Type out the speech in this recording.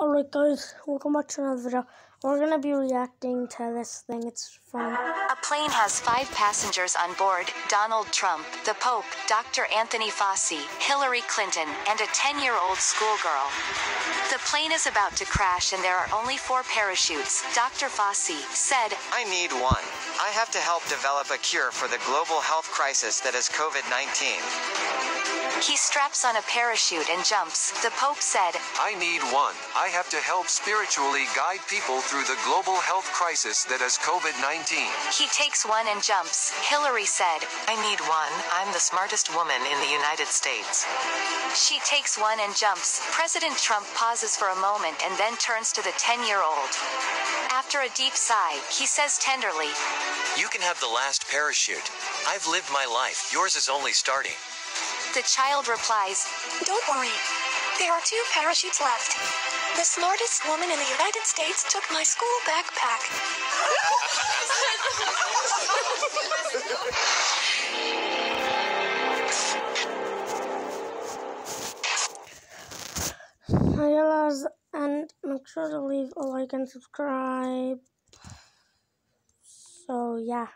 Alright guys, welcome back to another video. We're gonna be reacting to this thing, it's fun. A plane has five passengers on board Donald Trump, the Pope, Dr. Anthony Fauci, Hillary Clinton, and a 10 year old schoolgirl. The plane is about to crash and there are only four parachutes, Dr. Fauci said. I need one. I have to help develop a cure for the global health crisis that is COVID 19. He straps on a parachute and jumps, the Pope said. I need one. I have to help spiritually guide people through the global health crisis that is COVID 19. He takes one and jumps, Hillary said. I need one. I'm the smartest woman in the United States. She takes one and jumps. President Trump pauses for a moment and then turns to the 10 year old. After a deep sigh, he says tenderly, You can have the last parachute. I've lived my life, yours is only starting. The child replies, Don't worry. There are two parachutes left. The smartest woman in the United States took my school backpack. Hi guys, and make sure to leave a like and subscribe. So yeah.